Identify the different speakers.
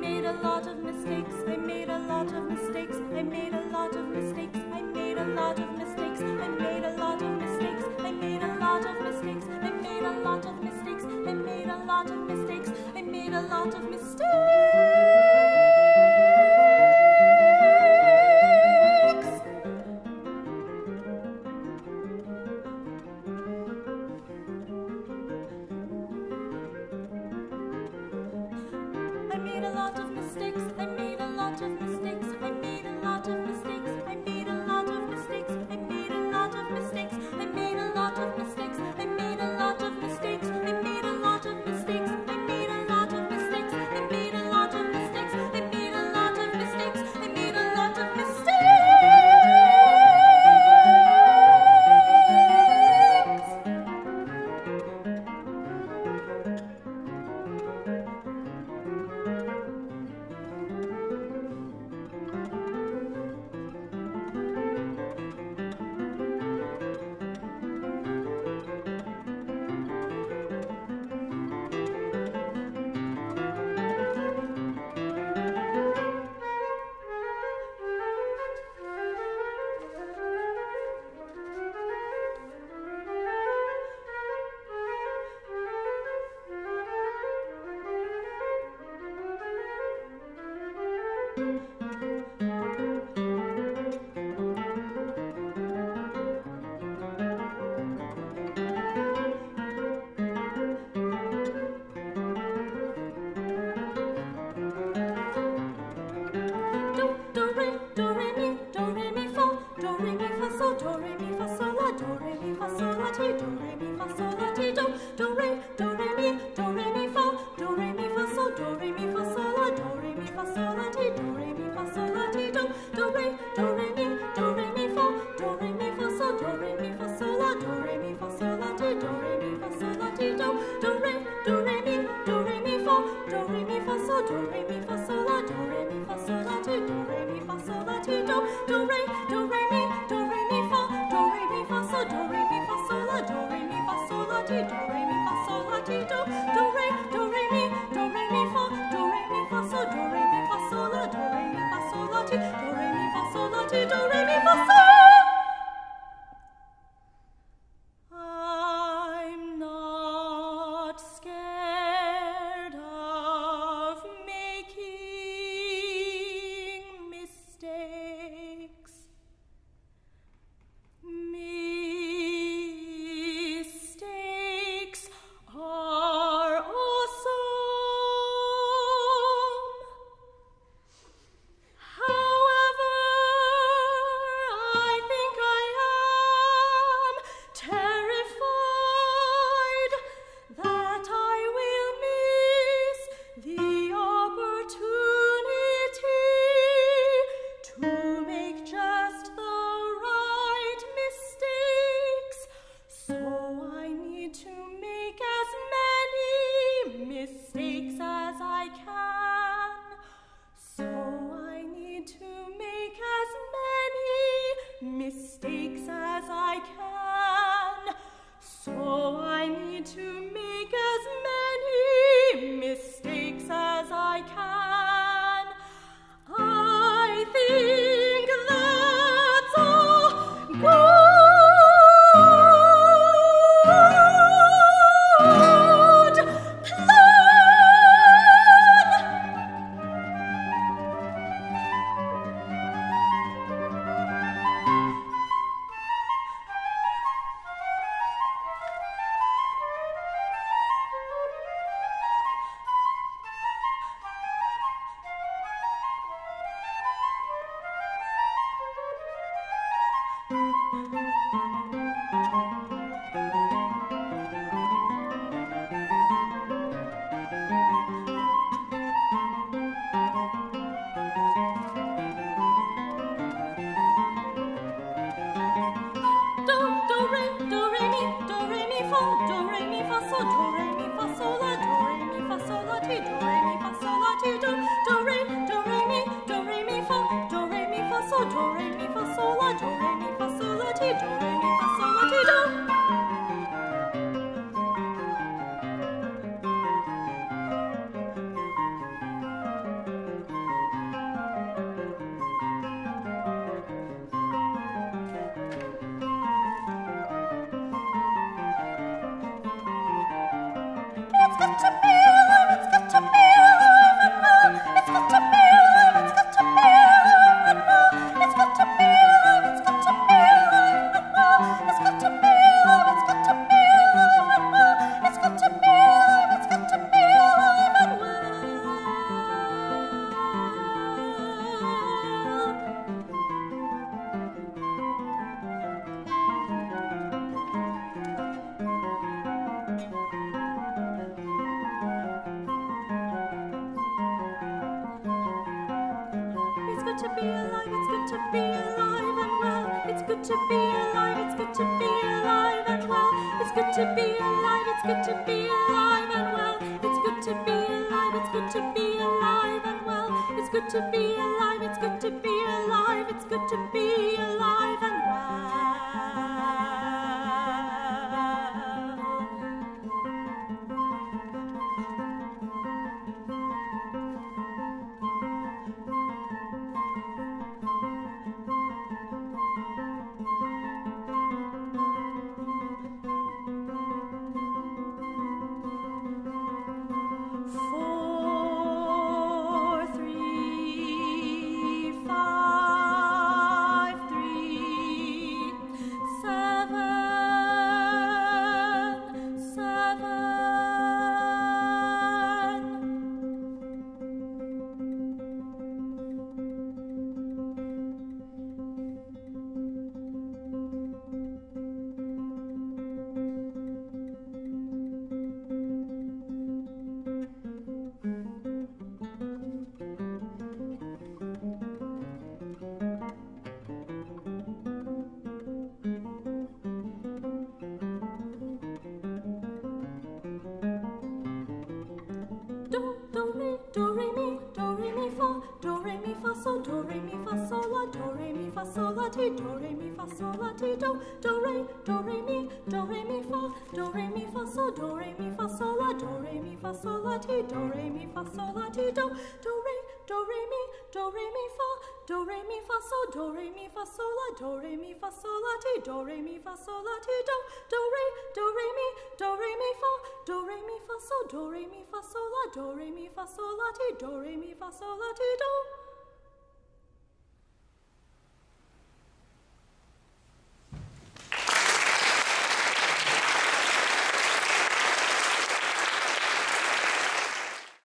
Speaker 1: made a lot of mistakes. I made a lot of mistakes. I made a lot of mistakes. I made a lot of mistakes. I made a lot of mistakes. I made a lot of mistakes. I made a lot of mistakes. I made a lot of mistakes. I made a lot of mistakes. made a lot of mistakes. Bye, baby. it do, re, mi, fa, sol, la, do, re, good to be alive, it's good to be alive and well. It's good to be alive, it's good to be alive and well. It's good to be alive, it's good to be alive and well. It's good to be alive, it's good to be alive and well. It's good to be alive, it's good to be alive, it's good to be alive do re do re mi do re mi fa do re mi fa sol do re mi fa sol la do re mi fa sol la ti do re mi fa sol la ti do do re do re mi do re mi fa do re mi fa sol do re mi fa sol la do re mi fa sol la ti do re mi fa sol la ti do do re do re mi do re mi fa do re mi fa sol do re mi fa sol la do re mi fa sol la ti do re mi fa sol la ti do